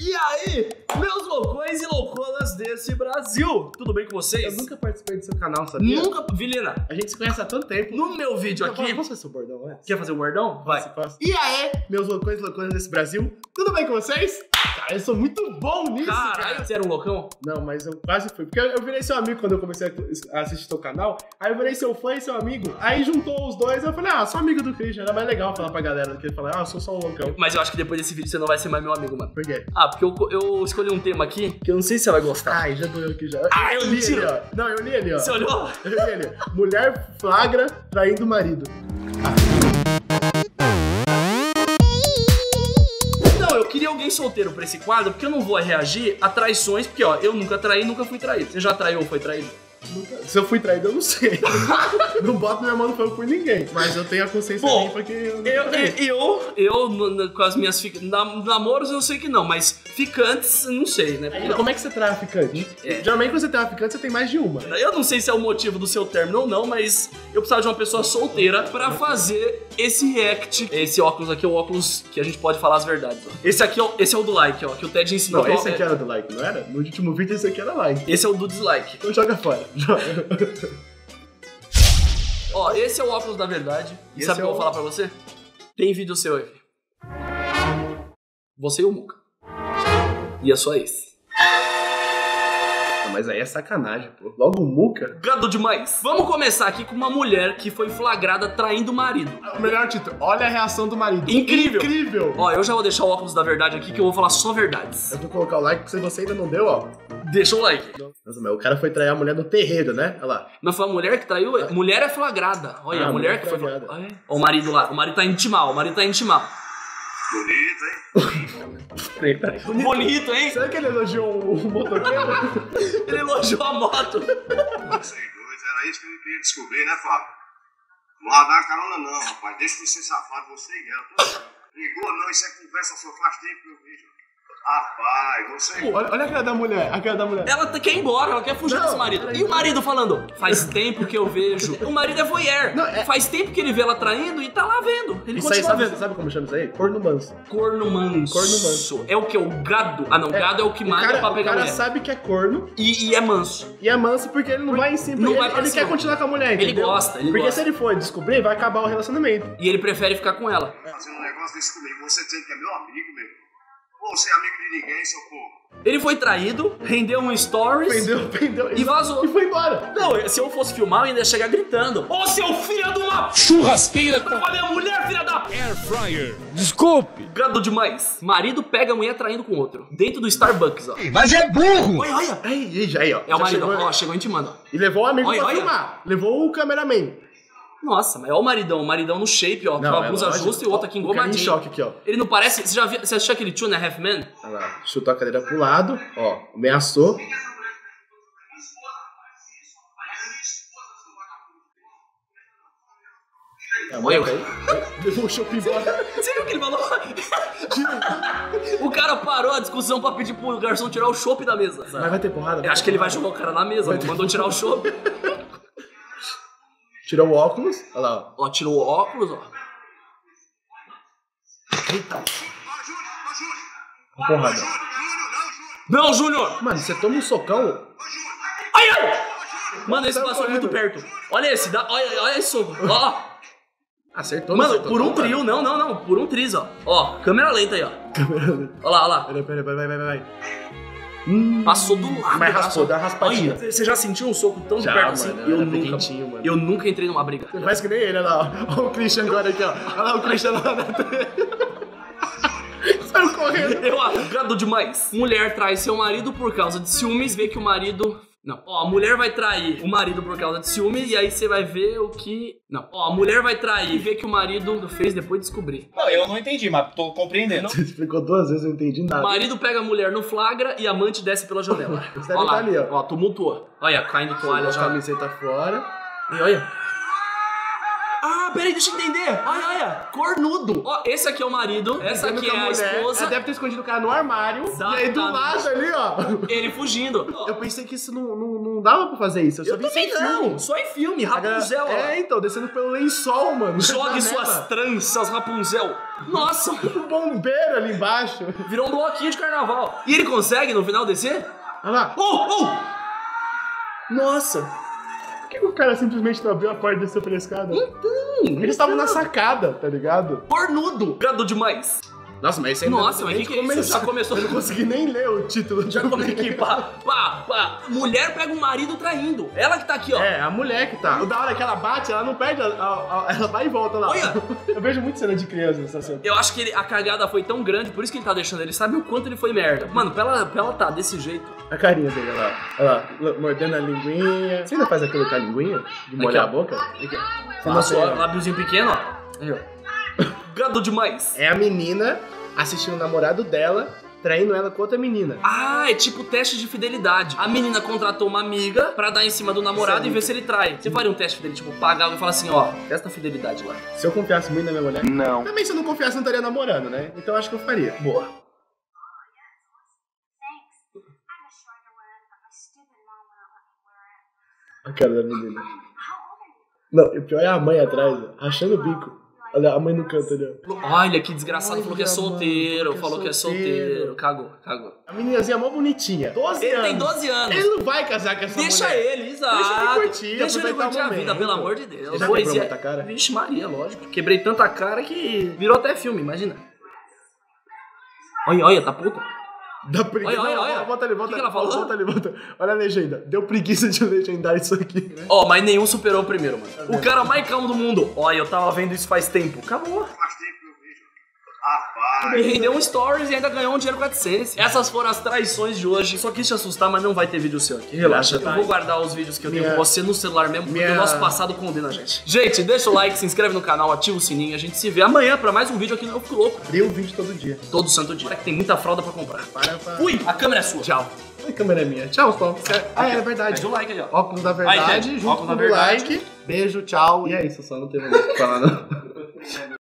E aí, meus loucões e louconas desse Brasil? Tudo bem com vocês? Eu nunca participei do seu canal, sabia? Nunca, Vilena, A gente se conhece há tanto tempo. no meu vídeo Eu aqui. posso- Posso fazer seu bordão, né? Quer fazer o wordão? Vai. Posso, posso? E aí, meus loucões e louconas desse Brasil? Tudo bem com vocês? Cara, eu sou muito bom nisso, Caralho, cara. você era um loucão? Não, mas eu quase fui. Porque eu, eu virei seu amigo quando eu comecei a assistir teu canal. Aí eu virei seu fã e seu amigo. Aí juntou os dois. Eu falei, ah, sou amigo do Christian. Era mais legal falar pra galera do que falar, ah, sou só um loucão. Mas eu acho que depois desse vídeo você não vai ser mais meu amigo, mano. Por quê? Ah, porque eu, eu escolhi um tema aqui que eu não sei se você vai gostar. Ai, já doeu aqui já. Ah, eu li ali, ó. Não, eu li ali, ó. Você olhou? Eu li ali. Mulher flagra traindo o marido. Solteiro pra esse quadro, porque eu não vou reagir a traições, porque ó, eu nunca traí, nunca fui traído. Você já traiu ou foi traído? Nunca- Se eu fui traído, eu não sei. não boto minha mão no fogo por ninguém. Mas eu tenho a consciência Bom, limpa que eu não Eu, eu, eu, no- no- com as minhas fic... nam- namoros eu sei que não, mas ficantes, não sei, né? Aí, Como é que você trai ficante? É. Geralmente quando você tem traficante, você tem mais de uma. Eu não sei se é o motivo do seu término ou não, mas eu precisava de uma pessoa solteira pra fazer esse react. Esse óculos aqui é o óculos que a gente pode falar as verdades. ó. Esse aqui é o, esse é o do like, ó, que o Ted ensinou. Não, Ó, esse aqui é- era do like, não era? No último vídeo esse aqui era like. esse é o do dislike. Então joga fora. Ó, esse é o óculos da verdade. E Esse sabe o é que eu vou falar pra você? Tem vídeo seu aí. Você e o Muca. E a sua ex. Mas aí é sacanagem, pô. Logo o Muca. Gado demais. Vamos começar aqui com uma mulher que foi flagrada traindo o marido. O melhor título. Olha a reação do marido. Incrível. Incrível. Ó, eu já vou deixar o óculos da verdade aqui que eu vou falar só verdades. Eu vou colocar o like porque se você ainda não deu, ó. Deixa o like. Nossa, mas o cara foi trair a mulher no terreiro, né? Olha lá. Não foi a mulher que traiu? Mulher é flagrada. Olha, Ah, a mulher mulher que foi flagrada. flagrada. Ó, o marido lá. O marido tá intimar. O marido tá intimar. Peraí, peraí. Bonito, hein? Será que ele elogiou o, motoqueiro? Ele elogiou a moto. Vocês dois, era isso que eu queria descobrir, né, Fábio? Não vai dar carona não, rapaz. Deixa de ser safado você e ela. Ligou não, isso é conversa só faz tempo que eu vejo. Rapaz, você... Pô, olha, olha a cara da mulher, a cara da mulher. Ela quer ir embora, ela quer fugir Não, desse marido. E o marido falando, faz tempo que eu vejo. O marido é voyeur. Não, é- Faz tempo que ele vê ela traindo e tá lá vendo. Ele Isso aí, sabe, vendo. sabe como chama isso aí? Corno manso. Corno manso. Corno manso. É o que? O gado? Ah, não. Gado é o que o cara, pra o pegar cara mulher. sabe que é corno E, e é manso. e é manso porque ele não vai em cima. Não ele vai pra ele cima. quer continuar com a mulher, Ele entendeu? gosta, ele Porque gosta. se ele for descobrir, vai acabar o relacionamento. E ele prefere ficar com ela. Fazendo um negócio desse comigo, você dizendo que é meu amigo, meu você é amigo de ninguém, seu povo. Ele foi traído, rendeu um stories. Pendeu, pendeu. E vazou. E foi embora. Não, se eu fosse filmar, eu ainda ia chegar gritando. Ô, seu filho de uma... Churrasqueira com Olha a mulher, filha da... air fryer. Desculpe. Gado demais. Marido pega a mulher traindo com outro. Dentro do Starbucks, ó. Mas é burro. Olha, olha. Aí, aí, já aí, ó. É o Já marido, chegou- ó, chegou intimando. E levou o amigo Olha, pra olha. filmar. Levou o cameraman. Nossa, mas é o maridão, o maridão no shape, ó, com a é blusa lógico. justa e o outro aqui O cara em engomadinho. choque aqui, ó. Ele não parece. Você já viu? Você assistiu aquele Two and a Half Men? Olha lá, chutou a cadeira pro lado, ó, ameaçou. É, Olha, mano, aí, Levou o shopping embora. Você viu o que ele falou? o cara parou a discussão pra pedir pro garçom tirar o chopp da mesa. Mas vai ter porrada? Eu acho que ele vai jogar o cara na mesa, mandou tirar o chopp. Tirou o óculos, olha lá, ó. Tirou o óculos, ó. Eita, porrada. Não, Júnior. Não, Júnior! Mano, você toma um socão. Ai, ai! Mano, esse passou correndo. muito perto. Olha esse, dá, olha, olha esse soco. Ó, acertou no mano, socão, por um trio, não, não, não. Por um triz, ó. Ó, câmera lenta aí, ó. Câmera- Ó lá, ó lá. Peraí, peraí, vai, vai, vai, vai. Hum, Passou do lado. Mas raspou, dá uma raspadinha. Olha, Você já sentiu um soco tão de Já, perto mano, assim? Eu nunca, mano. eu nunca entrei numa briga. Faz que nem ele, olha lá. Olha o Christian agora aqui, ó. Olha lá o Christian lá na Saiu correndo. Eu agado demais. Mulher trai seu marido por causa de ciúmes, vê que o marido. Não. Ó, a mulher vai trair o marido por causa de ciúme e aí você vai ver o que. Não. Ó, a mulher vai trair e vê que o marido fez depois de descobrir. Não, eu não entendi, mas tô compreendendo. Você explicou duas vezes, eu não entendi O nada. marido pega a mulher no flagra e a amante desce pela janela. Você Ó lá, tá ali, ó. ó, tumultua. Olha, caindo toalha já. camiseta fora. E olha. Ah, peraí, deixa eu entender. Ai, ai, cornudo. Ó, esse aqui é o marido, essa Dizendo aqui é a esposa. Ela deve ter escondido o cara no armário. E aí do lado ali, ó. Ele fugindo. Eu pensei que isso não, não, não dava pra fazer isso. Eu só Eu vi isso em não, filme. só em filme, galera- Rapunzel. É, então, descendo pelo lençol, mano. Jogue Janela. suas tranças, Rapunzel. Nossa, O bombeiro ali embaixo. virou um bloquinho de carnaval. E ele consegue no final descer? Olha lá. Oh, oh! Nossa. Por que, o cara simplesmente não abriu a porta e desceu pela escada? Então, Eles estavam na sacada, tá ligado? Cornudo. Gado demais. Nossa, mas isso Nossa, mas que que é isso? Já começou. Eu não consegui nem ler o título. Já como é que pá, pá, pá. Mulher pega o marido traindo. Ela que tá aqui, ó. É, a mulher que tá. O da hora que ela bate, ela não perde, a- a- a- ela vai e volta lá. Olha. Eu vejo muito cena de criança nessa cena. Eu acho que ele- a cagada foi tão grande, por isso que ele tá deixando. Ele sabe o quanto ele foi merda. Mano, pra ela, pra ela tá desse jeito. A carinha dele, olha lá. Olha lá, mordendo a linguinha. Você ainda faz aquilo com a linguinha? De molhar ó. a boca? Aqui. Você não Nossa, ó, lábiozinho pequeno, ó. Aí, ó. Gado demais. É a menina assistindo o namorado dela, traindo ela com outra menina. Ah, é tipo teste de fidelidade. A menina contratou uma amiga pra dar em cima do namorado é e ver se ele trai. Você faria um teste dele, tipo, pagar alguém e falar assim, ó, testa a fidelidade lá. Se eu confiasse muito na minha mulher. Não. Também se eu não confiasse, eu não estaria namorando, né? Então eu acho que eu faria. Boa. A cara da menina. Não, o pior é a mãe atrás, ó, rachando o bico. Olha, a mãe no canto ali, ó. Olha que desgraçado, falou que é mano, solteiro, que é falou que é solteiro. solteiro. Cagou, cagou. A meninazinha é mó bonitinha. 12 Ele anos. tem 12 anos. Ele não vai casar com essa Deixa mulher. ele, exato. Deixa ele curtir, Deixa ele curtir a vida, pelo amor de Deus. Você já Pois quebrou é. muita cara? Vixe Maria, lógico. Quebrei tanta cara que virou até filme, imagina. Olha, olha, tá puta. Dá preguiça. Olha, olha, olha. Volta ali, volta Que que ali. ela falou? Volta ali, volta. Olha a legenda. Deu preguiça de legendar isso aqui. Ó, mas nenhum superou o primeiro, mano. O cara mais calmo do mundo. Olha, eu tava vendo isso faz tempo. Acabou. Faz tempo que. Rapaz. Ele rendeu um stories e ainda ganhou um dinheiro com a AdSense. Essas foram as traições de hoje. Só quis te assustar, mas não vai ter vídeo seu aqui. Relaxa, eu vou guardar os vídeos que eu tenho Minha- com você no celular mesmo, porque Minha- o nosso passado condena a gente. Gente, deixa o like, se inscreve no canal, ativa o sininho. A gente se vê amanhã pra mais um vídeo aqui no Eu Fico Louco. Deu um vídeo todo dia. Todo santo dia. Que tem muita fralda pra comprar. Para. Ui, a câmera é sua. Tchau. A câmera é minha. Tchau, Paulo. Ah, é verdade. Deixa o like aí, ó. Óculos da verdade, Aí, junto óculos com da o verdade. like. Beijo, tchau. E é isso, só não teve muito o que falar, não.